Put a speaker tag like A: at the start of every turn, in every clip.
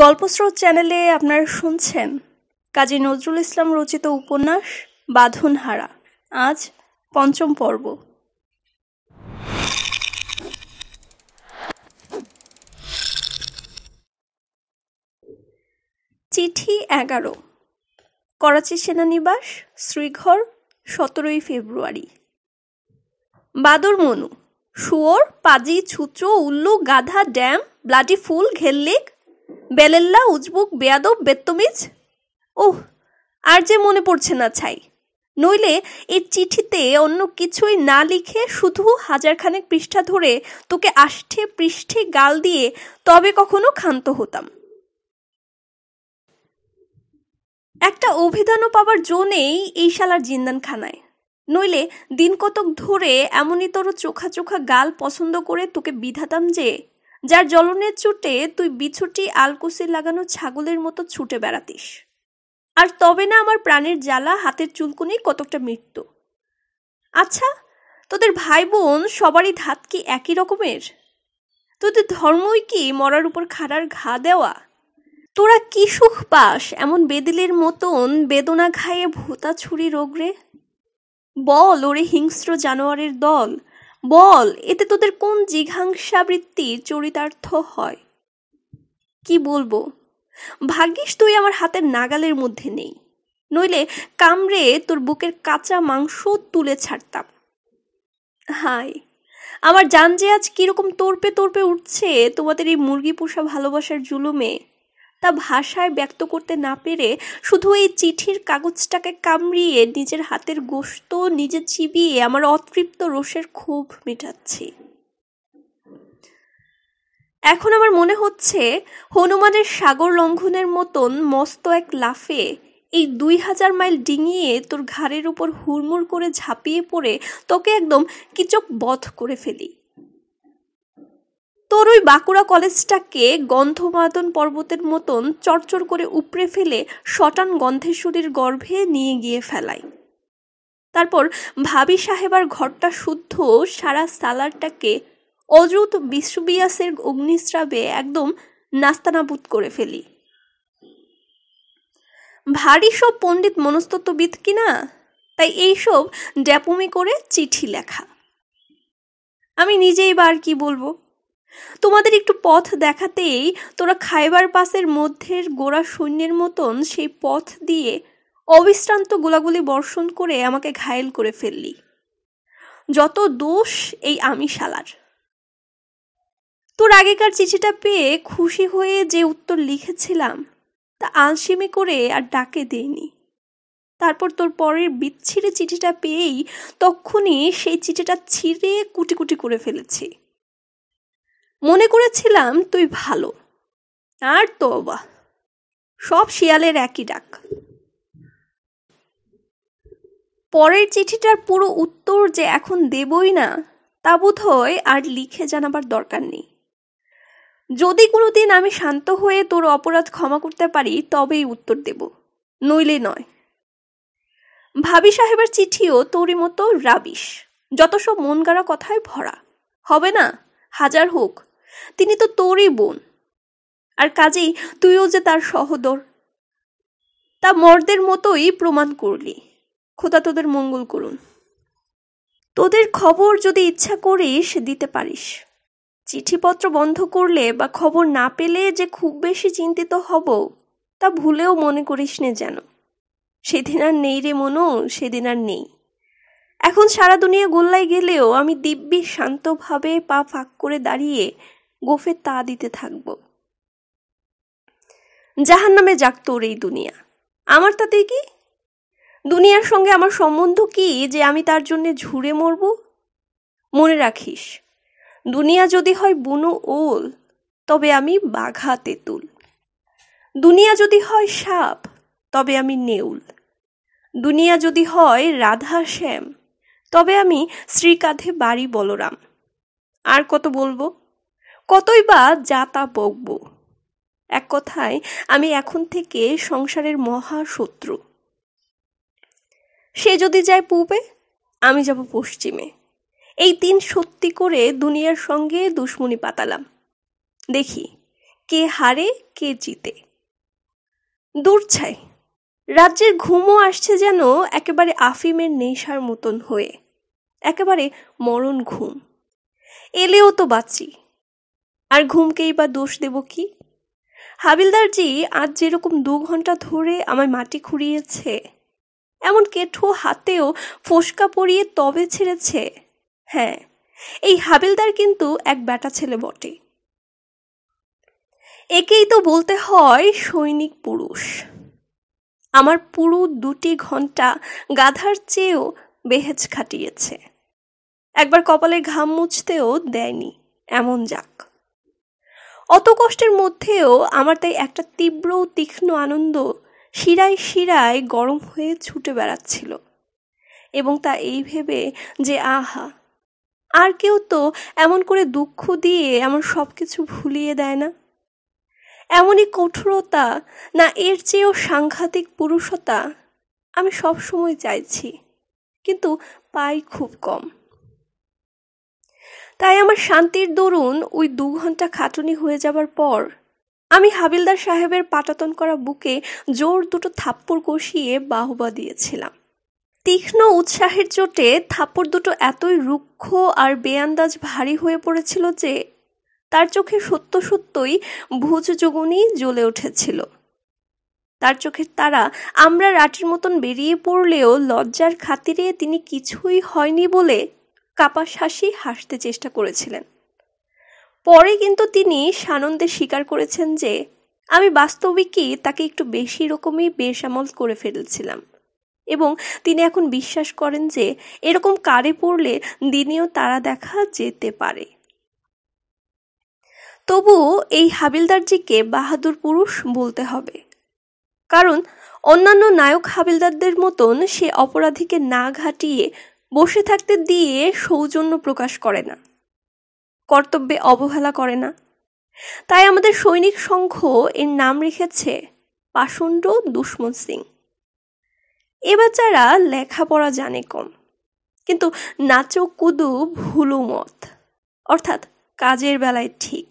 A: গল্পস্রোত চ্যানেলে আপনারা শুনছেন কাজী নজরুল ইসলাম রচিত উপন্যাস, বাঁধনহারা। আজ পঞ্চম পর্ব। চিঠি এগারো। করাচি সেনানিবাস, শ্রীঘর, সতেরোই ফেব্রুয়ারি। বাদর মনু, শুয়োর, পাজি, ছুচো, উল্লু, গাধা, ড্যাম, ব্লাডি ফুল ঘেল্লিক বেলেল্লা, উজবুক, বেয়াদব, বেত্তমিজ। ওহ আর যে মনে পড়ছে না ছাই। নইলে এই চিঠিতে অন্য কিছুই না লিখে শুধু হাজারখানেক পৃষ্ঠা ধরে তোকে আষ্ঠে পৃষ্ঠে গাল দিয়ে তবে কখনো ক্ষান্ত হতাম। একটা অভিধানও পাবার জো নেই এই শালার জিন্দানখানায়। নইলে দিন কতক ধরে এমনই তোর চোখা চোখা গাল পছন্দ করে তোকে বিধাতাম যে যার জ্বলনের চুটে তুই বিছুটি আলকুসি লাগানো ছাগলের মতো ছুটে বেড়াতিস। আর তবে না আমার প্রাণের জ্বালা হাতের চুলকুনি কতকটা মৃত্যু। আচ্ছা তোদের ভাই বোন সবারই ধাত কি একই রকমের? তোদের ধর্মই কি মরার উপর খাড়ার ঘা দেওয়া? তোরা কি সুখ পাস এমন বেদিলের মতন বেদনা ঘায়ে ভোতা ছুরি রোগরে? বল ওরে হিংস্র জানোয়ারের দল বল, এতে তোদের কোন জিঘাংসাবৃত্তির চরিতার্থ হয়? কি বলব? ভাগ্যিস তুই আমার হাতের নাগালের মধ্যে নেই। নইলে কামড়ে তোর বুকের কাঁচা মাংস তুলে ছাড়তাম। হায়, আমার জান যে আজ কীরকম তোরপে তোরপে উঠছে তোমাদের এই মুরগি পোষা ভালোবাসার জুলুমে। তা ভাষায় ব্যক্ত করতে না পেরে শুধু এই চিঠির কাগজটাকে কামড়িয়ে নিজের হাতের গোস্ত নিজে চিবিয়ে আমার অতৃপ্ত রোষের ক্ষোভ মেটাচ্ছি। এখন আমার মনে হচ্ছে হনুমানের সাগর লঙ্ঘনের মতন মস্ত এক লাফে এই দুই হাজার মাইল ডিঙিয়ে তোর ঘাড়ের উপর হুড়মুড় করে ঝাঁপিয়ে পড়ে তোকে একদম কিচক বধ করে ফেলি। তোর ওই বাঁকুড়া কলেজটাকে গন্ধমাদন পর্বতের মতন চরচর করে উপড়ে ফেলে শটান গন্ধেশ্বরীর গর্ভে নিয়ে গিয়ে ফেলাই। তারপর ভাবি সাহেবার ঘরটা শুদ্ধ সারা সালারটাকে অযুত বিশ্ববিয়াসের অগ্নিস্রাবে একদম নাস্তানাবুদ করে ফেলি। ভারী সব পণ্ডিত মনস্তত্ত্ববিদ কিনা তাই এইসব ড্যাপুমি করে চিঠি লেখা। আমি নিজেই বার কি বলব? তোমাদের একটু পথ দেখাতেই তোরা খাইবার পাসের মধ্যের গোড়া সৈন্যের মতন সেই পথ দিয়ে অবিশ্রান্ত গোলাগুলি বর্ষণ করে আমাকে ঘায়েল করে ফেললি। যত দোষ এই আমি শালার তোর আগেকার চিঠিটা পেয়ে খুশি হয়ে যে উত্তর লিখেছিলাম, তা আলসিমি করে আর ডাকে দেইনি। তারপর তোর পরের বিচ্ছিরে চিঠিটা পেয়েই তক্ষুনি সেই চিঠিটা ছিঁড়ে কুটি কুটি করে ফেলেছি। মনে করেছিলাম তুই ভালো। আর তো সব শিয়ালের একই ডাক। পরের চিঠিটার পুরো উত্তর যে এখন দেবই না, তা বোধ হয় আর লিখে জানাবার দরকার নেই। যদি কোনোদিন আমি শান্ত হয়ে তোর অপরাধ ক্ষমা করতে পারি, তবেই উত্তর দেব। নইলে নয়। ভাবি সাহেবের চিঠিও তোরই মতো রাবিশ, যত সব মন গাড়া কথায় ভরা। হবে না? হাজার হোক। তিনি তো তোরই বোন। আর কাজেই তুইও যে তার সহদর। তা মর্দের মতোই প্রমাণ করলি। খোদা তোদের মঙ্গল করুন। তোদের খবর যদি ইচ্ছা করিস দিতে পারিস। চিঠিপত্র বন্ধ করলে বা খবর না পেলে যে খুব বেশি চিন্তিত হব, তা ভুলেও মনে করিস নে যেন। সেদিন আর নেই রে মনো, সেদিন আর নেই। এখন সারা দুনিয়া গোল্লায় গেলেও আমি দিব্যি শান্তভাবে পা ফাঁক করে দাঁড়িয়ে গোফে তা দিতে থাকব। জাহান নামে যাক তোর এই দুনিয়া। আমার তাতে কি? দুনিয়ার সঙ্গে আমার সম্বন্ধ কি যে আমি তার জন্য ঝুড়ে মরব? মনে রাখিস, দুনিয়া যদি হয় বুনো ওল, তবে আমি বাঘা তেঁতুল দুনিয়া যদি হয় সাপ, তবে আমি নেউল। দুনিয়া যদি হয় রাধা শ্যাম, তবে আমি শ্রীকাঁধে বাড়ি বলরাম। আর কত বলব? কতই বা যা তা বকব। এক কথায়, আমি এখন থেকে সংসারের মহা শত্রু সে যদি যায় পূবে, আমি যাব পশ্চিমে। এই তিন সত্যি করে দুনিয়ার সঙ্গে দুশ্মনী পাতালাম। দেখি, কে হারে, কে জিতে। দূর ছাই, রাজ্যের ঘুমও আসছে যেন একেবারে আফিমের নেশার মতন হয়ে। একেবারে মরণ ঘুম। এলেও তো বাঁচি। আর ঘুমকেই বা দোষ দেব কি? হাবিলদারজি, আজ যেরকম দু ঘণ্টা ধরে আমায় মাটি খুঁড়িয়েছে, এমন কেঠো হাতেও ফোসকা পরিয়ে তবে ছেড়েছে। হ্যাঁ এই হাবিলদার কিন্তু এক ব্যাটা ছেলে বটে। একেই তো বলতে হয় সৈনিক পুরুষ। আমার পুরো দুটি ঘণ্টা গাধার চেয়েও বেহেজ খাটিয়েছে। একবার কপালের ঘাম মুছতেও দেয়নি, এমন যাক। অত কষ্টের মধ্যেও আমার তাই একটা তীব্র তীক্ষ্ণ আনন্দ শিরায় শিরায় গরম হয়ে ছুটে বেড়াচ্ছিল। এবং তা এই ভেবে যে, আহা, আর কেউ তো এমন করে দুঃখ দিয়ে আমার সব কিছু ভুলিয়ে দেয় না? এমনই কঠোরতা, না এর চেয়েও সাংঘাতিক পুরুষতা আমি সব সময় চাইছি, কিন্তু পাই খুব কম। তাই আমার শান্তির দরুন ওই দু ঘণ্টা খাটুনি হয়ে যাবার পর আমি হাবিলদার সাহেবের পাটাতন করা বুকে জোর দুটো থাপ্পড় কষিয়ে বাহবা দিয়েছিলাম। তীক্ষ্ণ উৎসাহের চোটে থাপ্পড় দুটো এতই রুক্ষ আর বেআন্দাজ ভারী হয়ে পড়েছিল যে তার চোখে সত্য সত্যই ভুজ যোগনী জ্বলে উঠেছিল। তার চোখের তারা আমরা রাটির মতন বেরিয়ে পড়লেও লজ্জার খাতিরে তিনি কিছুই হয়নি বলে কাপাস হাসি হাসতে চেষ্টা করেছিলেন। পরে কিন্তু তিনি সানন্দে স্বীকার করেছেন যে, আমি বাস্তবিকই তাকে একটু বেশি রকমই বেসামল করে ফেলেছিলাম। এবং তিনি এখন বিশ্বাস করেন যে, এরকম কারে পড়লে দিনেও তারা দেখা যেতে পারে। তবু এই হাবিলদারজিকে বাহাদুর পুরুষ বলতে হবে। কারণ অন্যান্য নায়ক হাবিলদারদের মতন সে অপরাধীকে না ঘাটিয়ে বসে থাকতে দিয়ে সৌজন্য প্রকাশ করে না। কর্তব্যে অবহেলা করে না। তাই আমাদের সৈনিক সংঘ এর নাম রেখেছে পাষণ্ড দুশ্মন সিং। এ বেচারা লেখাপড়া জানে কম, কিন্তু নাচো কুদু ভুলু মত, অর্থাৎ কাজের বেলায় ঠিক।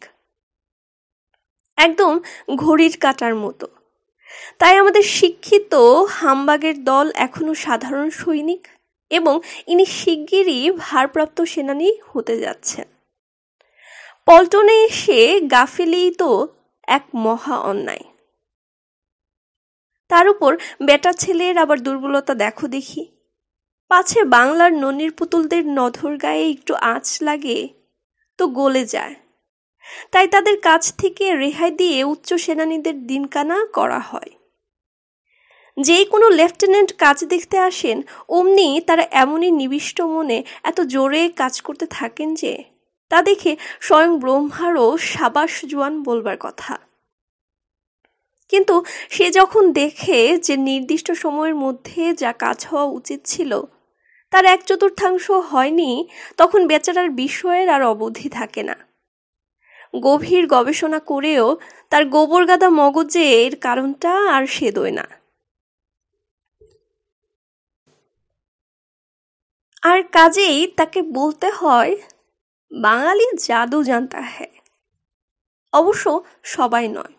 A: একদম ঘড়ির কাটার মতো। তাই আমাদের শিক্ষিত হামবাগের দল এখনও সাধারণ সৈনিক। এবং ইনি শিগগিরই ভারপ্রাপ্ত সেনানি হতে যাচ্ছেন। পল্টনে এসে গাফিলেই তো এক মহা অন্যায়। তার উপর বেটা ছেলের আবার দুর্বলতা দেখো দেখি। পাছে বাংলার ননির পুতুলদের নধর গায়ে একটু আঁচ লাগে তো গলে যায়। তাই তাদের কাছ থেকে রেহাই দিয়ে উচ্চ সেনানীদের দিনকানা করা হয়। যেই কোনো লেফটেন্যান্ট কাজ দেখতে আসেন, অমনি তারা এমনই নিবিষ্ট মনে এত জোরে কাজ করতে থাকেন যে, তা দেখে স্বয়ং ব্রহ্মারও সাবাস জোয়ান বলবার কথা। কিন্তু সে যখন দেখে যে নির্দিষ্ট সময়ের মধ্যে যা কাজ হওয়া উচিত ছিল, তার এক চতুর্থাংশ হয়নি, তখন বেচারার বিষয়ের আর অবধি থাকে না। গভীর গবেষণা করেও তার গোবর গাদা মগজের কারণটা আর সেদোয় না। আর কাজেই তাকে বলতে হয়, বাঙালি জাদু জানতা হ্যাঁ অবশ্য সবাই নয়।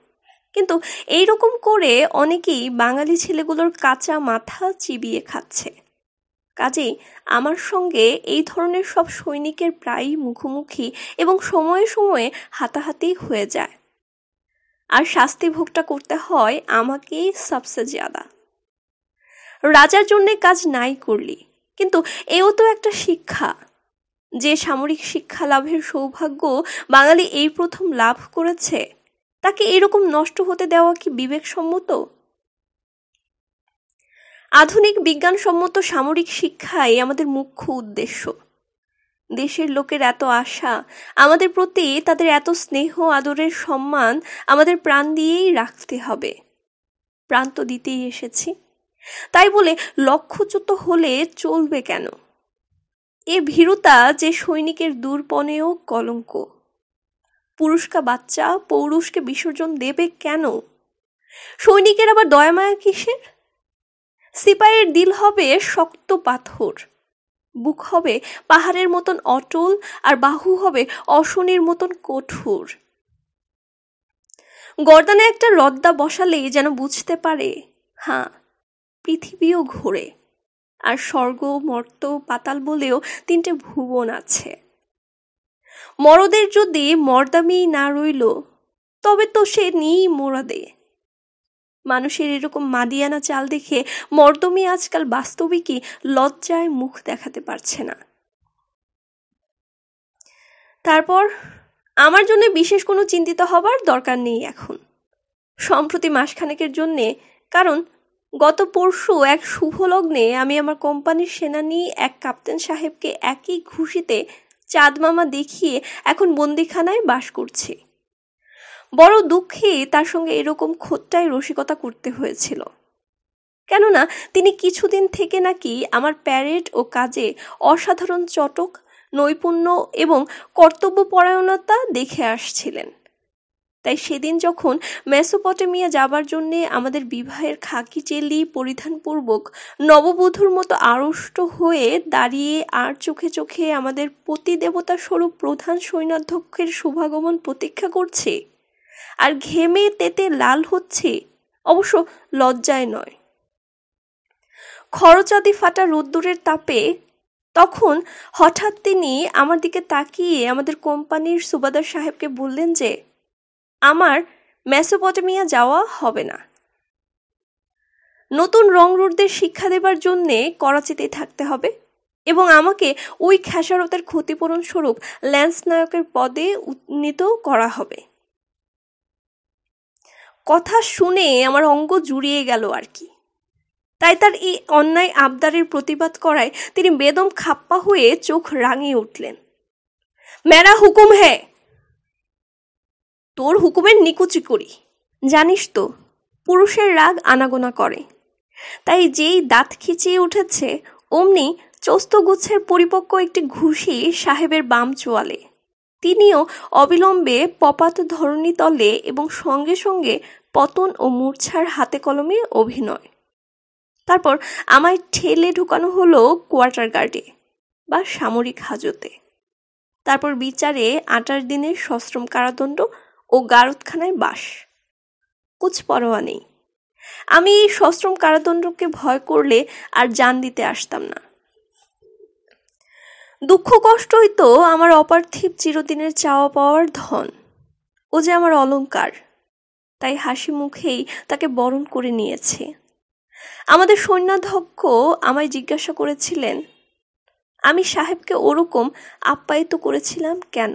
A: কিন্তু এই রকম করে অনেকেই বাঙালি ছেলেগুলোর কাঁচা মাথা চিবিয়ে খাচ্ছে। কাজেই আমার সঙ্গে এই ধরনের সব সৈনিকের প্রায়ই মুখোমুখি এবং সময়ে সময়ে হাতাহাতি হয়ে যায়। আর শাস্তি ভোগটা করতে হয় আমাকেই সবসে জাদা রাজার জন্যে কাজ নাই করলি। কিন্তু এও তো একটা শিক্ষা যে সামরিক শিক্ষা লাভের সৌভাগ্য বাঙালি এই প্রথম লাভ করেছে, তাকে এরকম নষ্ট হতে দেওয়া কি বিবেকসম্মত? আধুনিক বিজ্ঞানসম্মত সামরিক শিক্ষাই আমাদের মুখ্য উদ্দেশ্য। দেশের লোকের এত আশা, আমাদের প্রতি তাদের এত স্নেহ, আদরের সম্মান আমাদের প্রাণ দিয়েই রাখতে হবে। প্রাণ তো দিতেই এসেছি। তাই বলে লক্ষ্যচ্যুত হলে চলবে কেন? এ ভীরুতা যে সৈনিকের দূরপনেও কলঙ্ক। পুরুষকা বাচ্চা পৌরুষকে বিসর্জন দেবে কেন? সৈনিকের আবার দয়ামায়া কিসের? সিপাইয়ের দিল হবে শক্ত পাথর, বুক হবে পাহাড়ের মতন অটল আর বাহু হবে অশনির মতন কঠোর। গর্দানে একটা রদ্দা বসালেই যেন বুঝতে পারে হ্যাঁ পৃথিবীও ঘোরে। আর স্বর্গ, মর্ত, পাতাল বলেও তিনটে ভুবন আছে। মরদের যদি মর্দামি না রইল, তবে তো সে নেই মোরাদে। মানুষের এরকম মাদিয়ানা চাল দেখে মর্দমি আজকাল বাস্তবিকই লজ্জায় মুখ দেখাতে পারছে না। তারপর আমার জন্য বিশেষ কোনো চিন্তিত হবার দরকার নেই এখন। সম্প্রতি মাসখানেকের জন্যে, কারণ গত পরশু এক শুভ লগ্নে আমি আমার কোম্পানির সেনানি এক কাপ্তেন সাহেবকে একই ঘুষিতে চাঁদমামা দেখিয়ে এখন বন্দিখানায় বাস করছি। বড় দুঃখে তার সঙ্গে এরকম খোট্টায় রসিকতা করতে হয়েছিল। কেননা তিনি কিছুদিন থেকে নাকি আমার প্যারেড ও কাজে অসাধারণ চটক, নৈপুণ্য এবং কর্তব্যপরায়ণতা দেখে আসছিলেন। তাই সেদিন যখন মেসোপটেমিয়া যাবার জন্যে আমাদের বিবাহের খাকি চেলি পরিধানপূর্বক নববধূর মতো আড়ষ্ট হয়ে দাঁড়িয়ে আর চোখে চোখে আমাদের দেবতা স্বরূপ প্রধান সৈন্যাধ্যক্ষের শুভাগমন প্রতীক্ষা করছে, আর ঘেমে তেতে লাল হচ্ছে, অবশ্য লজ্জায় নয়। খরচাদি ফাটা রোদ্দুরের তাপে তখন হঠাৎ তিনি আমার দিকে তাকিয়ে আমাদের কোম্পানির সুবাদার সাহেবকে বললেন যে আমার মেসোপটেমিয়া যাওয়া হবে না। নতুন রংরুটদের শিক্ষা দেবার জন্যে করাচিতেই থাকতে হবে এবং আমাকে ওই খেসারতের ক্ষতিপূরণ স্বরূপ ল্যান্স নায়কের পদে উন্নীত করা হবে। কথা শুনে আমার অঙ্গ জুড়িয়ে গেল আর কি। তাই তার এই অন্যায় আবদারের প্রতিবাদ করায় তিনি বেদম খাপ্পা হয়ে চোখ রাঙিয়ে উঠলেন। মেরা হুকুম হ্যাঁ তোর হুকুমের নিকুচি করি। জানিস তো, পুরুষের রাগ আনাগোনা করে। তাই যেই দাঁত খিচিয়ে উঠেছে, অমনি চস্তগুচ্ছের পরিপক্ক একটি ঘুষি সাহেবের বাম চোয়ালে। তিনিও অবিলম্বে পপাত ধরণী তলে এবং সঙ্গে সঙ্গে পতন ও মূর্ছার হাতে কলমে অভিনয়। তারপর আমায় ঠেলে ঢুকানো হলো কোয়ার্টার গার্ডে বা সামরিক হাজতে। তারপর বিচারে আটার দিনের সশ্রম কারাদণ্ড ও গারদখানায় বাস। কুচ পরোয়া নেই। আমি এই সশ্রম কারাদণ্ডকে ভয় করলে আর জান দিতে আসতাম না। দুঃখ কষ্টই তো আমার অপার্থিব চিরদিনের চাওয়া পাওয়ার ধন। ও যে আমার অলঙ্কার তাই হাসি মুখেই তাকে বরণ করে নিয়েছে। আমাদের সৈন্যাধ্যক্ষ আমায় জিজ্ঞাসা করেছিলেন, আমি সাহেবকে ওরকম আপ্যায়িত করেছিলাম কেন?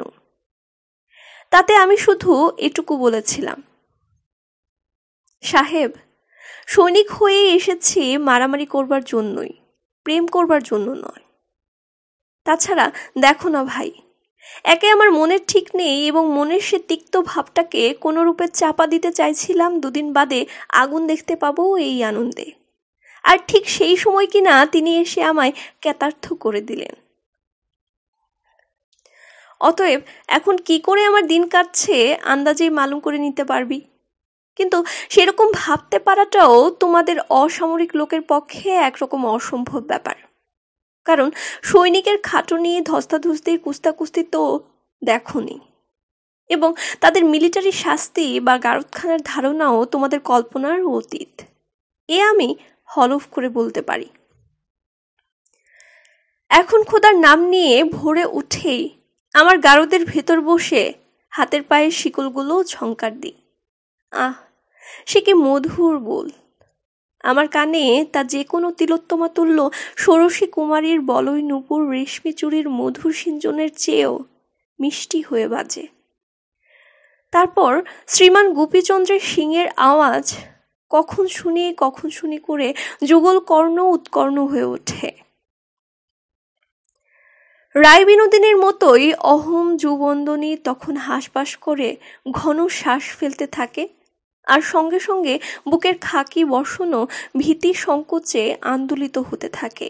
A: তাতে আমি শুধু এটুকু বলেছিলাম। সাহেব, সৈনিক হয়ে এসেছি মারামারি করবার জন্যই, প্রেম করবার জন্য নয়। তাছাড়া দেখো না ভাই, একে আমার মনের ঠিক নেই এবং মনের সে তিক্ত ভাবটাকে কোনো রূপে চাপা দিতে চাইছিলাম, দুদিন বাদে আগুন দেখতে পাবো এই আনন্দে। আর ঠিক সেই সময় কিনা তিনি এসে আমায় ক্যাতার্থ করে দিলেন। অতএব এখন কি করে আমার দিন কাটছে, আন্দাজেই মালুম করে নিতে পারবি। কিন্তু সেরকম ভাবতে পারাটাও তোমাদের অসামরিক লোকের পক্ষে একরকম অসম্ভব ব্যাপার। কারণ সৈনিকের খাটুনি, ধস্তাধস্তির কুস্তাকুস্তি তো দেখনি। এবং তাদের মিলিটারি শাস্তি বা গারদখানার ধারণাও তোমাদের কল্পনার অতীত। এ আমি হলফ করে বলতে পারি। এখন খোদার নাম নিয়ে ভোরে উঠেই আমার গারদের ভেতর বসে হাতের পায়ের শিকলগুলো ঝঙ্কার দিই। আহ, সে কি মধুর বল। আমার কানে তা যে কোনো তিলোত্তমা তুল্য ষোড়শী কুমারীর বলই নুপুর রেশমি চুরির মধুর সিঞ্জনের চেয়েও মিষ্টি হয়ে বাজে। তারপর শ্রীমান গোপীচন্দ্রের সিংয়ের আওয়াজ কখন শুনি কখন শুনি করে যুগল কর্ণ উৎকর্ণ হয়ে ওঠে। রায় বিনোদিনীর মতোই অহম যুবন্দনী তখন হাসপাস করে ঘন শ্বাস ফেলতে থাকে। আর সঙ্গে সঙ্গে বুকের খাকি বসনও ভীতি সংকোচে আন্দোলিত হতে থাকে।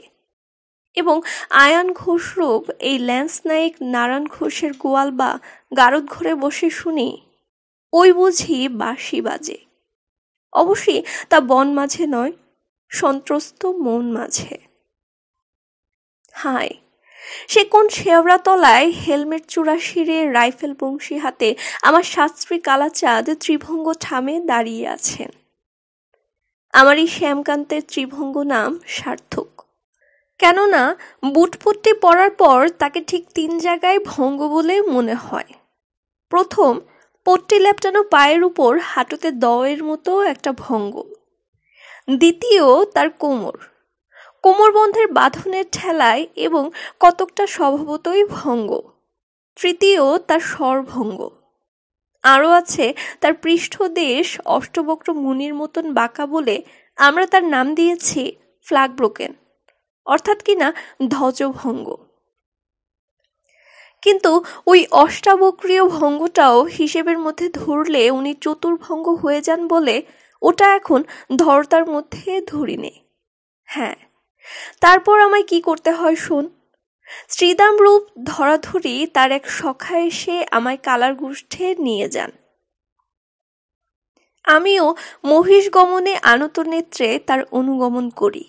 A: এবং আয়ান ঘোষরূপ এই ল্যান্স নায়ক নারায়ণ ঘোষের গোয়াল বা গারদ ঘরে বসে শুনি, ওই বুঝি বাঁশি বাজে। অবশ্যই তা বন মাঝে নয়, সন্ত্রস্ত মন মাঝে। হায় সে কোন শেওড়া তলায় হেলমেট চূড়া শিরে রাইফেল বংশী হাতে আমার শাস্ত্রী কালাচাঁদ ত্রিভঙ্গ ঠামে দাঁড়িয়ে আছেন। আমার এই শ্যামকান্তের ত্রিভঙ্গ নাম সার্থক। কেননা বুটপুট্টি পড়ার পর তাকে ঠিক তিন জায়গায় ভঙ্গ বলে মনে হয়। প্রথম, পট্টি লেপটানো পায়ের উপর হাঁটুতে দয়ের মতো একটা ভঙ্গ। দ্বিতীয়, তার কোমর। কোমরবন্ধের বাঁধনের ঠেলায় এবং কতকটা স্বভাবতই ভঙ্গ। তৃতীয় তার স্বরভঙ্গ। আরও আছে, তার পৃষ্ঠদেশ অষ্টবক্র মুনির মতন বাঁকা বলে আমরা তার নাম দিয়েছি ফ্ল্যাগ ব্রোকেন অর্থাৎ কিনা ধ্বজভঙ্গ। কিন্তু ওই অষ্টাবক্রীয় ভঙ্গটাও হিসেবের মধ্যে ধরলে উনি চতুর্ভঙ্গ হয়ে যান বলে ওটা এখন ধরতার মধ্যে ধরিনে। হ্যাঁ তারপর আমায় কি করতে হয় শোন। শ্রীদাম রূপ ধরাধরি তার এক সখা এসে আমায় কালার গোষ্ঠে নিয়ে যান। আমিও মহিষ গমনে আনত নেত্রে তার অনুগমন করি।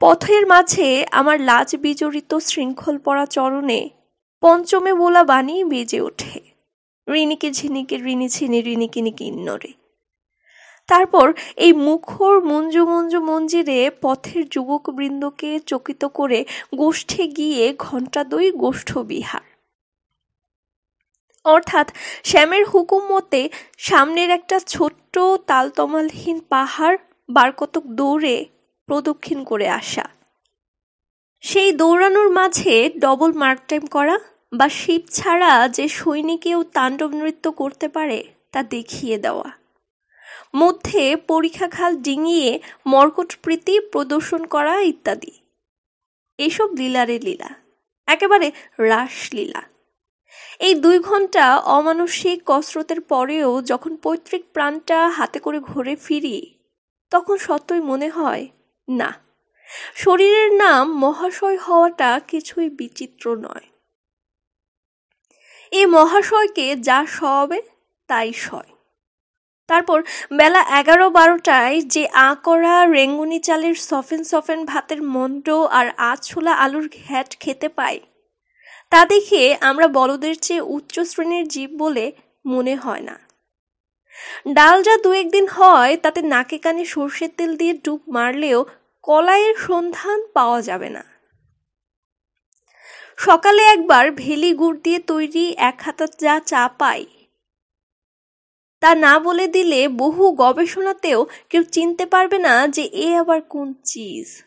A: পথের মাঝে আমার লাজ বিজড়িত শৃঙ্খল পড়া চরণে পঞ্চমে বোলা বাণী বেজে ওঠে। ঋণিকে ঝিনিকে ঋণি ছিনি ঋণিকিনি কিন্নরে তারপর এই মুখর মঞ্জু মঞ্জু মঞ্জিরে পথের যুবক বৃন্দকে চকিত করে গোষ্ঠে গিয়ে ঘণ্টা দই গোষ্ঠ বিহার। অর্থাৎ শ্যামের হুকুম মতে সামনের একটা ছোট্ট তালতমালহীন পাহাড় বারকতক দৌড়ে প্রদক্ষিণ করে আসা। সেই দৌড়ানোর মাঝে ডবল মার্ক টাইম করা বা শিব ছাড়া যে সৈনিকেও তাণ্ডব নৃত্য করতে পারে তা দেখিয়ে দেওয়া। মধ্যে পরীক্ষাখাল ডিঙিয়ে মর্কট প্রীতি প্রদর্শন করা ইত্যাদি। এসব লীলারে লীলা, একেবারে রাসলীলা এই দুই ঘণ্টা অমানসিক কসরতের পরেও যখন পৈতৃক প্রাণটা হাতে করে ঘুরে ফিরি, তখন সত্যই মনে হয়, না, শরীরের নাম মহাশয় হওয়াটা কিছুই বিচিত্র নয়। এই মহাশয়কে যা সবে তাই সয়। তারপর বেলা এগারো বারোটায় যে আ করা রেঙ্গুনি চালের সফেন সফেন ভাতের মন্ড আর আছোলা আলুর ঘ্যাট খেতে পাই, তা দেখে আমরা বড়দের চেয়ে উচ্চ শ্রেণির জীব বলে মনে হয় না। ডাল যা দু একদিন হয়, তাতে নাকে কানে সর্ষের তেল দিয়ে ডুব মারলেও কলাইয়ের সন্ধান পাওয়া যাবে না। সকালে একবার ভেলি গুড় দিয়ে তৈরি এক হাতা যা চা পাই তা না বলে দিলে বহু গবেষণাতেও কেউ চিনতে পারবে না যে এ আবার কোন চিজ।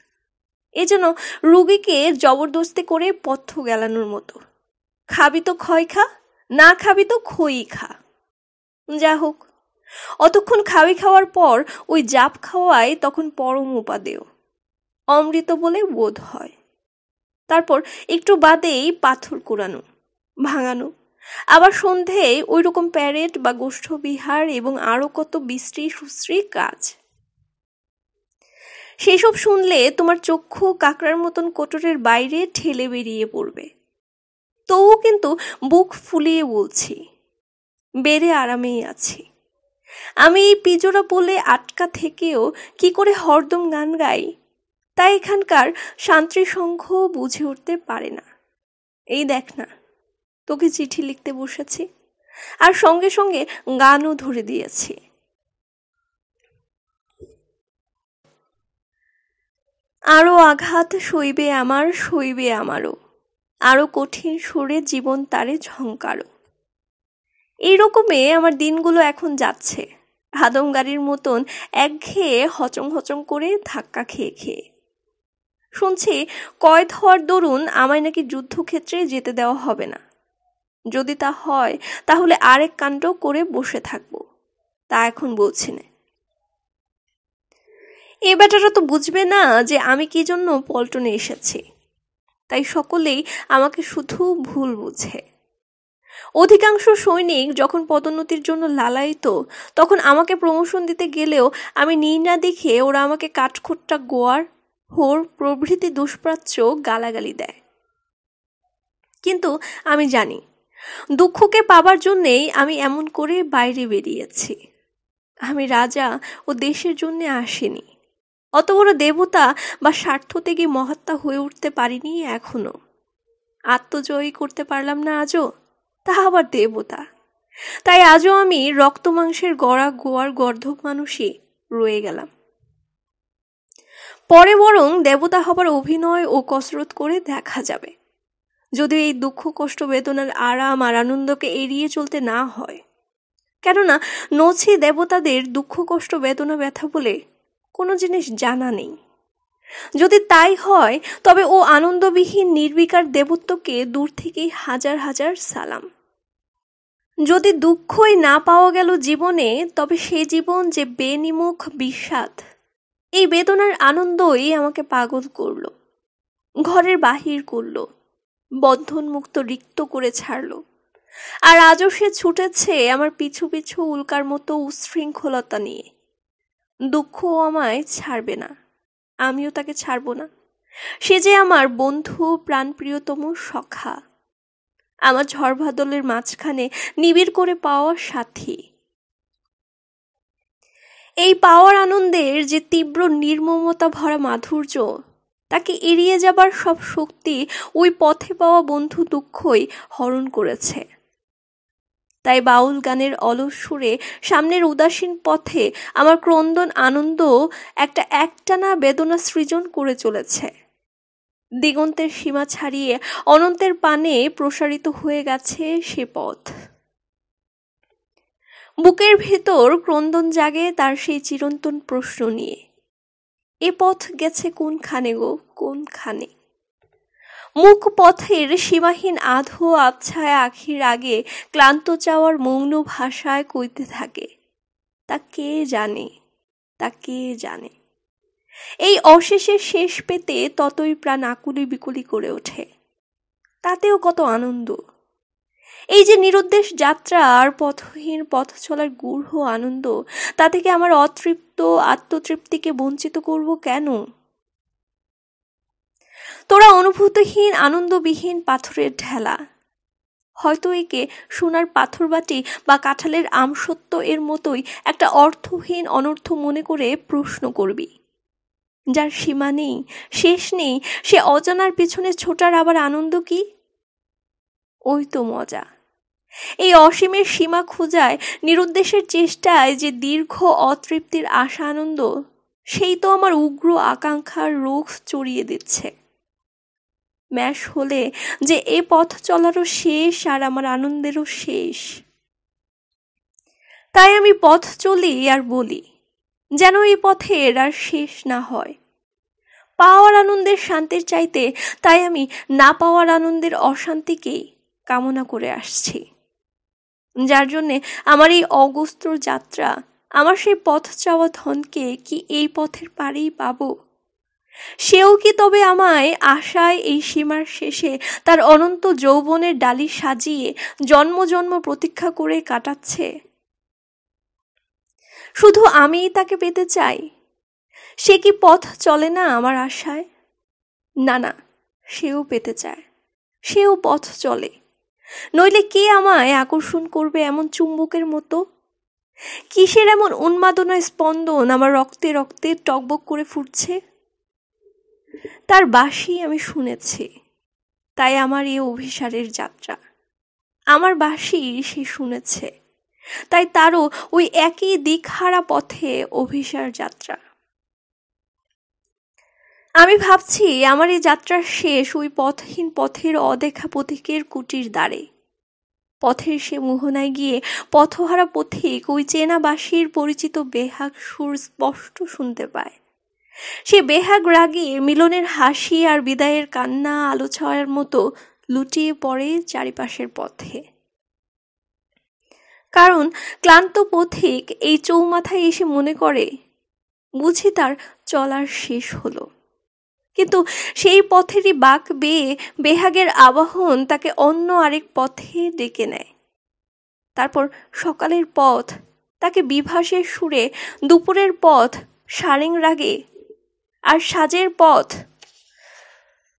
A: এজন্য রুগীকে জবরদস্তি করে পথ্য গেলানোর মতো। খাবি তো ক্ষয় খা, না খাবি তো খই খা। যা হোক, অতক্ষণ খাবি খাওয়ার পর ওই জাপ খাওয়ায় তখন পরম উপাদেয়। অমৃত বলে বোধ হয়। তারপর একটু বাদেই পাথর কুড়ানো, ভাঙানো আবার সন্ধেয় ওই রকম প্যারেড বা গোষ্ঠবিহার এবং আরও কত বিশ্রী সুশ্রী কাজ। সেসব শুনলে তোমার চক্ষু কাঁকড়ার মতন কোটরের বাইরে ঠেলে বেরিয়ে পড়বে। তবু কিন্তু বুক ফুলিয়ে বলছি, বেড়ে আরামেই আছি। আমি এই পিজোরা বলে আটকা থেকেও কি করে হরদম গান গাই তাই এখানকার শান্তি সংঘ বুঝে উঠতে পারে না। এই দেখ না তোকে চিঠি লিখতে বসেছি। আর সঙ্গে সঙ্গে গানও ধরে দিয়েছি। আরও আঘাত সইবে আমার, সইবে আমারও। আরও কঠিন সুরে জীবন তারে ঝঙ্কারও। এইরকমে আমার দিনগুলো এখন যাচ্ছে। হাদম গাড়ির মতন একঘেয়ে হচং হচং করে ধাক্কা খেয়ে খেয়ে। শুনছি কয়েদ হওয়ার দরুন আমায় নাকি যুদ্ধক্ষেত্রে যেতে দেওয়া হবে না। যদি তা হয়, তাহলে আরেক কাণ্ড করে বসে থাকব। তা এখন বলছি না। এ বেটারা তো বুঝবে না যে আমি কি জন্য পল্টনে এসেছি। তাই সকলেই আমাকে শুধু ভুল বুঝে। অধিকাংশ সৈনিক যখন পদোন্নতির জন্য লালায়িত, তখন আমাকে প্রমোশন দিতে গেলেও আমি নিই না দেখে ওরা আমাকে কাঠখোট্টা গোয়ার, হোর, প্রভৃতি দুষ্প্রাচ্য গালাগালি দেয়। কিন্তু আমি জানি দুঃখকে পাবার জন্যেই আমি এমন করে বাইরে বেরিয়েছি। আমি রাজা ও দেশের জন্যে আসিনি। অত বড় দেবতা বা স্বার্থ থেকে মহাত্মা হয়ে উঠতে পারিনি এখনও। আত্মজয়ী করতে পারলাম না আজও, তা আবার দেবতা। তাই আজও আমি রক্ত মাংসের গড়া গোয়ার গর্ধক মানুষই রয়ে গেলাম। পরে বরং দেবতা হবার অভিনয় ও কসরত করে দেখা যাবে। যদি এই দুঃখ, কষ্ট, বেদনার আরাম আর আনন্দকে এড়িয়ে চলতে না হয়। কেননা নছি দেবতাদের দুঃখ, কষ্ট, বেদনা, ব্যথা বলে কোনো জিনিস জানা নেই। যদি তাই হয়, তবে ও আনন্দবিহীন নির্বিকার দেবত্বকে দূর থেকেই হাজার হাজার সালাম। যদি দুঃখই না পাওয়া গেল জীবনে, তবে সে জীবন যে বেনিমুখ, বিষাদ, এই বেদনার আনন্দই আমাকে পাগল করল, ঘরের বাহির করল। বন্ধনমুক্ত রিক্ত করে ছাড়ল। আর আজও সে ছুটেছে আমার পিছু পিছু উল্কার মতো উশৃঙ্খলতা নিয়ে। দুঃখ আমায় ছাড়বে না, আমিও তাকে ছাড়ব না। সে যে আমার বন্ধু, প্রাণপ্রিয়তম সখা। আমার ঝড় বাদলের মাঝখানে নিবিড় করে পাওয়া সাথী। এই পাওয়ার আনন্দের যে তীব্র নির্মমতা ভরা মাধুর্য তাকে এড়িয়ে যাবার সব শক্তি ওই পথে পাওয়া বন্ধু দুঃখই হরণ করেছে। তাই বাউল গানের অলস সুরে সামনের উদাসীন পথে আমার ক্রন্দন আনন্দ একটা একটানা বেদনা সৃজন করে চলেছে। দিগন্তের সীমা ছাড়িয়ে অনন্তের পানে প্রসারিত হয়ে গেছে সে পথ। বুকের ভেতর ক্রন্দন জাগে তার সেই চিরন্তন প্রশ্ন নিয়ে। এ পথ গেছে কোনখানে গো, কোনখানে? মুখ পথের সীমাহীন আধো আবছায় আখির আগে ক্লান্ত চাওয়ার মৌন ভাষায় কইতে থাকে, তা কে জানে, তা কে জানে? এই অশেষের শেষ পেতে ততই প্রাণ আকুলি বিকুলি করে ওঠে। তাতেও কত আনন্দ। এই যে নিরুদ্দেশ যাত্রা আর পথহীন পথ চলার গূঢ় আনন্দ, তা থেকে আমার অতৃপ্ত, আত্মতৃপ্তিকে বঞ্চিত করব কেন? তোরা অনুভূতহীন, আনন্দবিহীন পাথরের ঢেলা। হয়তো একে সোনার পাথর বাটি বা কাঁঠালের আমসত্ব এর মতোই একটা অর্থহীন, অনর্থ মনে করে প্রশ্ন করবি। যার সীমা নেই, শেষ নেই, সে অজানার পিছনে ছোটার আবার আনন্দ কি? ওই তো মজা। এই অসীমের সীমা খোঁজায়, নিরুদ্দেশের চেষ্টায় যে দীর্ঘ অতৃপ্তির আশা আনন্দ, সেই তো আমার উগ্র আকাঙ্ক্ষার রোগ চড়িয়ে দিচ্ছে। ম্যাশ হলে যে এ পথ চলারও শেষ আর আমার আনন্দেরও শেষ। তাই আমি পথ চলি আর বলি, যেন এই পথের আর শেষ না হয়। পাওয়ার আনন্দের শান্তির চাইতে তাই আমি না পাওয়ার আনন্দের অশান্তিকেই কামনা করে আসছি। যার জন্যে আমার এই অগস্ত্র যাত্রা, আমার সেই পথ চাওয়া ধনকে কি এই পথের পারেই পাবো? সেও কি তবে আমায় আশায় এই সীমার শেষে তার অনন্ত যৌবনের ডালি সাজিয়ে জন্ম জন্ম প্রতীক্ষা করে কাটাচ্ছে? শুধু আমিই তাকে পেতে চাই? সে কি পথ চলে না আমার আশায়? না না, সেও পেতে চায়। সেও পথ চলে। নইলে কে আমায় আকর্ষণ করবে এমন চুম্বকের মতো? কিসের এমন উন্মাদনা স্পন্দন আমার রক্তে রক্তে টকবক করে ফুটছে? তার বাসি আমি শুনেছি, তাই আমার এ অভিসারের যাত্রা। আমার বাসি সে শুনেছে, তাই তারও ওই একই দিকহারা পথে অভিসার যাত্রা। আমি ভাবছি, আমার এই যাত্রার শেষ ওই পথহীন পথের অদেখা পথিকের কুটির দ্বারে। পথের সে মোহনায় গিয়ে পথহারা পথিক ওই চেনা বাসির পরিচিত বেহাগ সুর স্পষ্ট শুনতে পায়। সে বেহাগ রাগে মিলনের হাসি আর বিদায়ের কান্না আলো ছাওয়ার মতো লুটিয়ে পড়ে চারিপাশের পথে। কারণ ক্লান্ত পথিক এই চৌমাথায় এসে মনে করে, বুঝি তার চলার শেষ হলো। কিন্তু সেই পথেরই বাক বেয়ে বেহাগের আবাহন তাকে অন্য আরেক পথে ডেকে নেয়। তারপর সকালের পথ, তাকে বিভাসের সুরে দুপুরের পথ, সারেং রাগে আর সাজের পথ।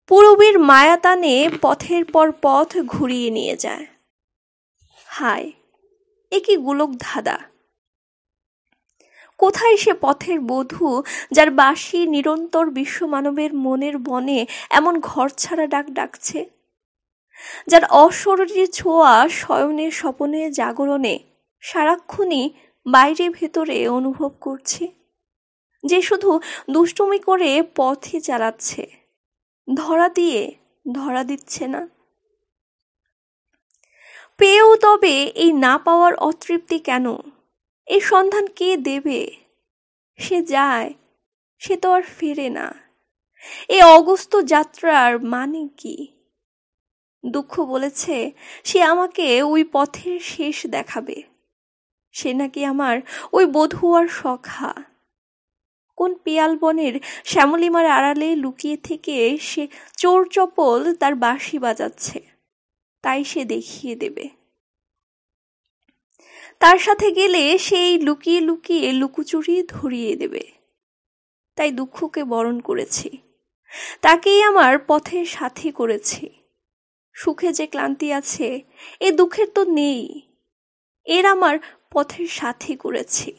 A: পূরবীর মায়াতানে পথের পর পথ ঘুরিয়ে নিয়ে যায়। হায়, এ কি গোলক ধাঁধা কোথায় সে পথের বধূ যার বাসি নিরন্তর বিশ্বমানবের মনের বনে এমন ঘর ছাড়া ডাক ডাকছে? যার অশরীর ছোঁয়া শয়নে স্বপনে জাগরণে, সারাক্ষণই বাইরে ভেতরে অনুভব করছে। যে শুধু দুষ্টুমি করে পথে চালাচ্ছে, ধরা দিয়ে ধরা দিচ্ছে না। পেয়েও তবে এই না পাওয়ার অতৃপ্তি কেন? এই সন্ধান কে দেবে? সে যায়, সে তো আর ফেরে না। এই অগস্ত যাত্রার মানে কি? দুঃখ বলেছে, সে আমাকে ওই পথের শেষ দেখাবে। সে নাকি আমার ওই বধুয়ার সখা। কোন পিয়াল বনের শ্যামলিমার আড়ালে লুকিয়ে থেকে সে চোর চপল তার বাঁশি বাজাচ্ছে। তাই সে দেখিয়ে দেবে। তার সাথে গেলে সেই লুকিয়ে লুকিয়ে লুকুচুরি ধরিয়ে দেবে। তাই দুঃখকে বরণ করেছি। তাকেই আমার পথের সাথী করেছি। সুখে যে ক্লান্তি আছে, এ দুঃখের তো নেই। এর আমার পথের সাথী করেছি।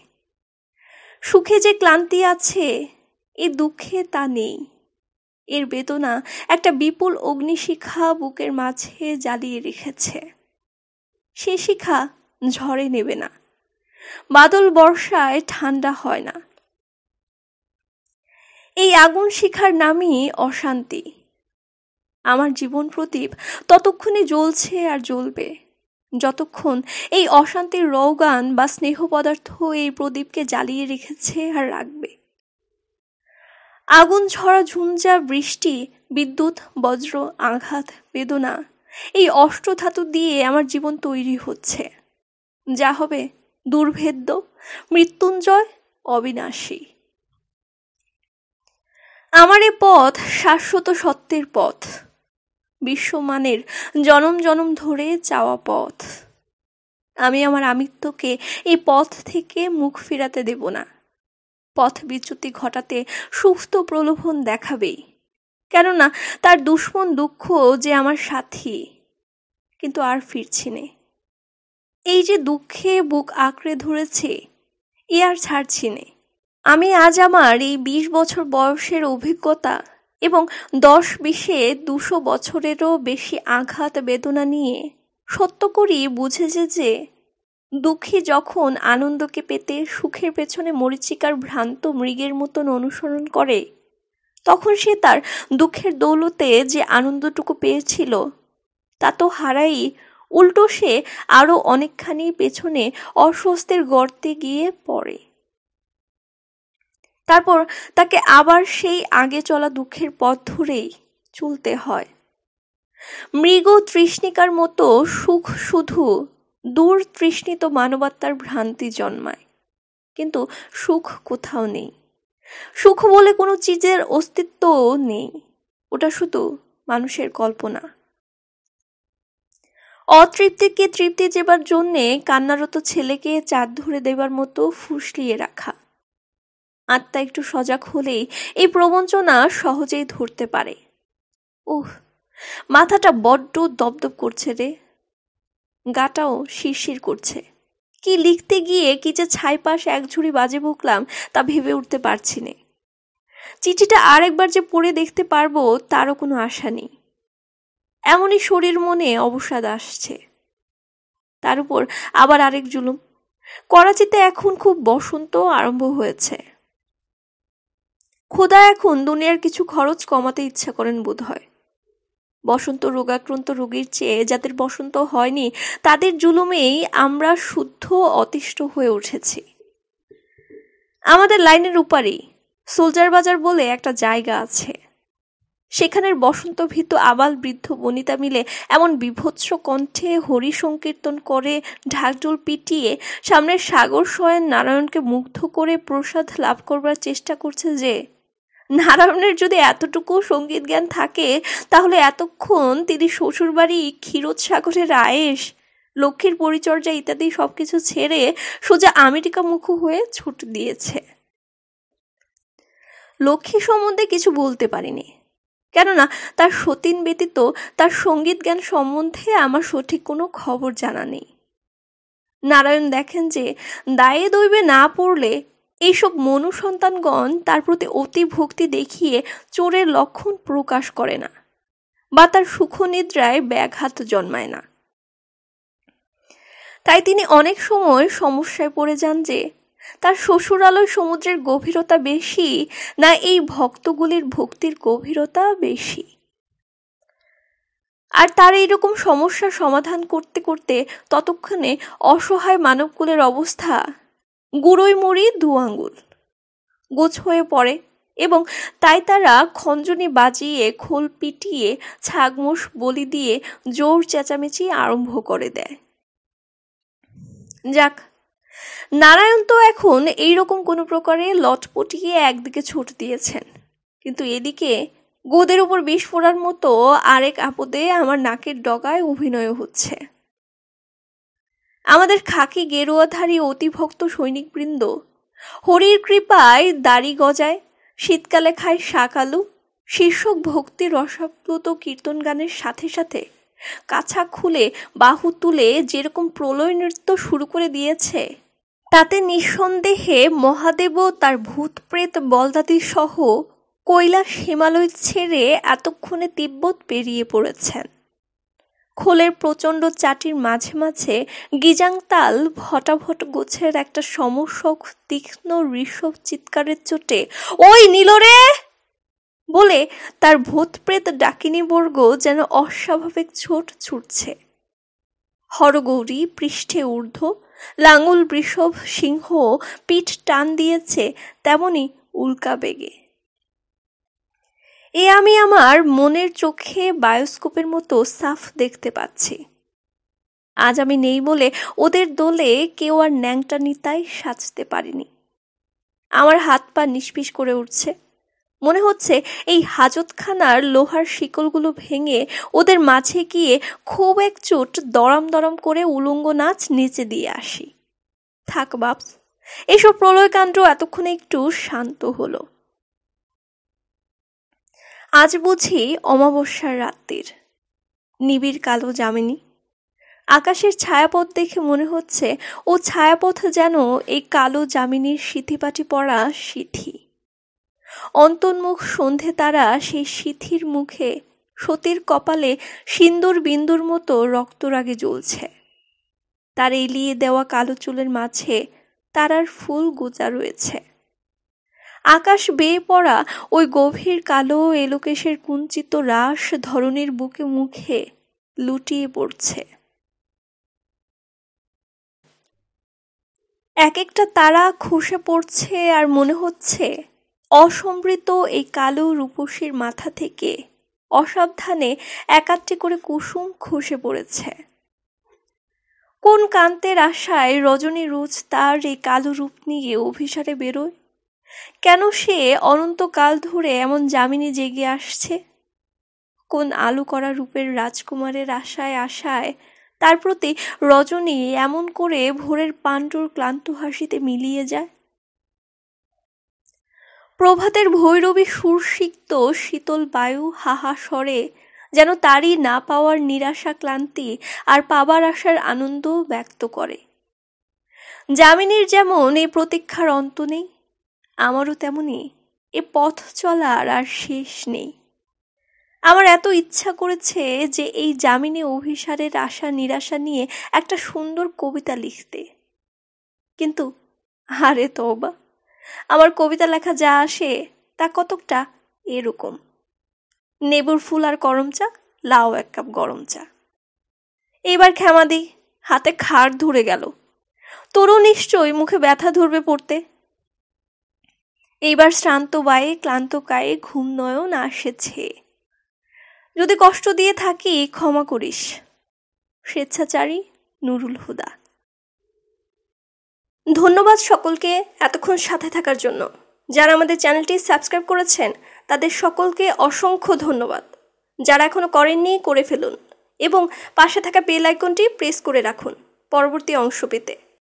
A: সুখে যে ক্লান্তি আছে, এ দুঃখে তা নেই। এর বেদনা একটা বিপুল অগ্নিশিখা বুকের মাঝে জ্বালিয়ে রেখেছে। সে শিখা ঝড়ে নেবে না। বাদল বর্ষায় ঠান্ডা হয় না। এই আগুন শিখার নামই অশান্তি। আমার জীবন প্রদীপ ততক্ষণে জ্বলছে আর জ্বলবে। যতক্ষণ এই অশান্তির রৌগান বা স্নেহ পদার্থ এই প্রদীপকে জ্বালিয়ে রেখেছে আর রাখবে। আগুন ঝরা ঝুঞ্ঝা বৃষ্টি, বিদ্যুৎ, বজ্র, আঘাত, বেদনা এই অষ্টধাতু দিয়ে আমার জীবন তৈরি হচ্ছে। যা হবে দুর্ভেদ্য, মৃত্যুঞ্জয়, অবিনাশী। আমার এ পথ শাশ্বত সত্যের পথ, বিশ্বমানের জনম জনম ধরে চাওয়া পথ। আমি আমার আমিত্বকে এই পথ থেকে মুখ ফিরাতে দেব না। পথ বিচ্যুতি ঘটাতে সুস্থ প্রলোভন দেখাবেই কেননা তার দুশ্মন দুঃখ যে আমার সাথী, কিন্তু আর ফিরছি নে। এই যে দুঃখে বুক আঁকড়ে ধরেছে, এ আর ছাড়ছি নে। আমি আজ আমার এই বিশ বছর বয়সের অভিজ্ঞতা এবং দশ বিশে দুশো বছরেরও বেশি আঘাত বেদনা নিয়ে সত্য করি বুঝেছে যে, দুঃখী যখন আনন্দকে পেতে সুখের পেছনে মরিচিকার ভ্রান্ত মৃগের মতন অনুসরণ করে, তখন সে তার দুঃখের দৌলতে যে আনন্দটুকু পেয়েছিল, তা তো হারাই উল্টো সে আরও অনেকখানি পেছনে অস্বস্তির গর্তে গিয়ে পড়ে। তারপর তাকে আবার সেই আগে চলা দুঃখের পথ ধরেই চলতে হয়। মৃগ তৃষ্ণিকার মতো সুখ শুধু দূর তৃষ্ণিত মানবাত্মার ভ্রান্তি জন্মায়, কিন্তু সুখ কোথাও নেই। সুখ বলে কোনো চিজের অস্তিত্বও নেই, ওটা শুধু মানুষের কল্পনা। অতৃপ্তিকে তৃপ্তি দেবার জন্যে কান্নারত ছেলেকে চাঁদ ধরে দেবার মতো ফুসলিয়ে রাখা। আত্মা একটু সজাগ হলেই এই প্রবঞ্চনা সহজেই ধরতে পারে। ওহ, মাথাটা বড্ড দপদপ করছে রে। গাটাও শিরশির করছে। কি লিখতে গিয়ে কি যে ছাইপাশ এক ঝুড়ি বাজে বকলাম তা ভেবে উঠতে পারছি নে। চিঠিটা আরেকবার যে পড়ে দেখতে পারব তারও কোনো আশা নেই। এমনই শরীর মনে অবসাদ আসছে। তার উপর আবার আরেক জুলুম। করাচিতে এখন খুব বসন্ত আরম্ভ হয়েছে। খোদা এখন দুনিয়ার কিছু খরচ কমাতে ইচ্ছা করেন বোধ হয় বসন্ত রোগাক্রান্ত রোগীর চেয়ে যাদের বসন্ত হয়নি, তাদের জুলুমেই আমরা শুদ্ধ অতিষ্ঠ হয়ে উঠেছি। আমাদের লাইনের উপারেই সোলজার বাজার বলে একটা জায়গা আছে। সেখানের বসন্ত ভীত আবাল বৃদ্ধ বনিতা মিলে এমন বিভৎস কণ্ঠে হরি সংকীর্তন করে ঢাকঢোল পিটিয়ে সামনের সাগর শয়ন নারায়ণকে মুগ্ধ করে প্রসাদ লাভ করবার চেষ্টা করছে যে, নারায়ণের যদি এতটুকু সংগীত জ্ঞান থাকে, তাহলে এতক্ষণ তিনি শ্বশুরবাড়ি, ক্ষীরোদ সাগরের আয়েস লক্ষ্মীর পরিচর্যা ইত্যাদি সবকিছু ছেড়ে সোজা আমেরিকা মুখ হয়ে ছুট দিয়েছে। লক্ষ্মী সম্বন্ধে কিছু বলতে পারিনি। কেননা তার সতীন ব্যতীত তার সংগীত জ্ঞান সম্বন্ধে আমার সঠিক কোনো খবর জানা নেই। নারায়ণ দেখেন যে দায়ে দৈবে না পড়লে এইসব মনু সন্তানগণ তার প্রতি অতি ভক্তি দেখিয়ে চোরের লক্ষণ প্রকাশ করে না বা তার সুখনিদ্রায় ব্যাঘাত জন্মায় না। তাই তিনি অনেক সময় সমস্যায় পড়ে যান যে তার শ্বশুরালয় সমুদ্রের গভীরতা বেশি, না এই ভক্তগুলির ভক্তির গভীরতা বেশি? আর তার এইরকম সমস্যার সমাধান করতে করতে ততক্ষণে অসহায় মানবকুলের অবস্থা? গুঁড়োই মুড়ি, দু আঙুল। গোছ হয়ে পড়ে এবং তাই তারা খঞ্জনি বাজিয়ে, খোল পিটিয়ে, ছাগমোষ বলি দিয়ে জোর চেঁচামেচি আরম্ভ করে দেয়। যাক নারায়ণ তো এখন এইরকম কোনো প্রকারে লটপটিয়ে একদিকে ছুট দিয়েছেন। কিন্তু এদিকে গোদের উপর বিষ ফোড়ার মতো আরেক আপদে আমার নাকের ডগায় অভিনয় হচ্ছে। আমাদের খাকি গেরুয়াধারী অতিভক্ত সৈনিকবৃন্দ হরির কৃপায় দাড়ি গজায়, শীতকালে খায় শাক আলু, শীর্ষক ভক্তি রসাপ্লুত কীর্তন গানের সাথে সাথে কাছা খুলে বাহু তুলে যেরকম প্রলয় নৃত্য শুরু করে দিয়েছে তাতে নিঃসন্দেহে মহাদেবও তার ভূত প্রেত বলদাদি সহ কৈলাস হিমালয় ছেড়ে এতক্ষণে তিব্বত পেরিয়ে পড়েছেন। খোলের প্রচণ্ড চাটির মাঝে মাঝে গিজাংতাল ভটাভট গোছের একটা সমস্যক তীক্ষ্ণ ঋষভ চিৎকারের চোটে, ওই নীলরে বলে তার ভূতপ্রেত ডাকিনী বর্গ যেন অস্বাভাবিক ছোট ছুটছে। হরগৌরী পৃষ্ঠে ঊর্ধ্ব লাঙ্গুল বৃষভ, সিংহ পিঠ টান দিয়েছে, তেমনি উল্কা বেগে। এ আমি আমার মনের চোখে বায়োস্কোপের মতো সাফ দেখতে পাচ্ছি। আজ আমি নেই বলে ওদের দোলে কেউ আর ন্যাংটা নিতাই সাজতে পারিনি। আমার হাত পা নিষ্পিস করে উঠছে। মনে হচ্ছে এই হাজতখানার লোহার শিকলগুলো ভেঙে ওদের মাঝে গিয়ে খুব এক চোট দরম দরাম করে উলঙ্গ নাচ নিচে দিয়ে আসি। থাক, বাপস। এসব প্রলয়কাণ্ড এতক্ষণে একটু শান্ত হলো। আজ বুঝি অমাবস্যার রাত্রির। নিবিড় কালো যামিনী। আকাশের ছায়াপথ দেখে মনে হচ্ছে ও ছায়াপথ যেন এই কালো জামিনীর সিথিপাটি পড়া সিথি। অন্তর্মুখ সন্ধে তারা সেই সিথির মুখে, সতীর কপালে সিন্দুর বিন্দুর মতো রক্তরাগে জ্বলছে। তার এলিয়ে দেওয়া কালো চুলের মাঝে তারার ফুল গোজা রয়েছে। আকাশ বেয়ে পড়া ওই গভীর কালো এলোকেশের কুঞ্চিত রাস ধরনের বুকে মুখে লুটিয়ে পড়ছে। এক একটা তারা খসে পড়ছে আর মনে হচ্ছে অসমৃত এই কালো রূপসীর মাথা থেকে অসাবধানে একাত্তি করে কুসুম খসে পড়েছে। কোন কান্তের আশায় রজনী রোজ তার এই কালো রূপ নিয়ে অভিসারে বেরোয়? কেন সে অনন্তকাল ধরে এমন জামিনী জেগে আসছে? কোন আলু করা রূপের রাজকুমারের আশায় আশায় তার প্রতি রজনী এমন করে ভোরের পাণ্ডুর ক্লান্ত হাসিতে মিলিয়ে যায়? প্রভাতের ভৈরবী সুরসিক্ত শীতল বায়ু হাহা স্বরে যেন তারই না পাওয়ার নিরাশা ক্লান্তি আর পাবার আশার আনন্দ ব্যক্ত করে। যামিনীর যেমন এই প্রতীক্ষার অন্ত নেই, আমারও তেমনই এ পথ চলার আর শেষ নেই। আমার এত ইচ্ছা করেছে যে এই জামিনী অভিসারের আশা নিরাশা নিয়ে একটা সুন্দর কবিতা লিখতে। কিন্তু আরে তবা আমার কবিতা লেখা যা আসে, তা কতকটা এরকম। নেবুর ফুল আর গরম চা লাও এক কাপ গরম চা। এবার ক্ষমা দিই হাতে খাড় ধরে গেল। তোরও নিশ্চয়ই মুখে ব্যথা ধরবে পড়তে। এইবার শ্রান্ত বায়ে, ক্লান্ত কায়ে ঘুম নয়ন আসেছে। যদি কষ্ট দিয়ে থাকি, ক্ষমা করিস। স্বেচ্ছাচারী নুরুল হুদা। ধন্যবাদ সকলকে এতক্ষণ সাথে থাকার জন্য। যারা আমাদের চ্যানেলটি সাবস্ক্রাইব করেছেন, তাদের সকলকে অসংখ্য ধন্যবাদ। যারা এখনও করেননি, করে ফেলুন। এবং পাশে থাকা বেল আইকনটি প্রেস করে রাখুন, পরবর্তী অংশ পেতে।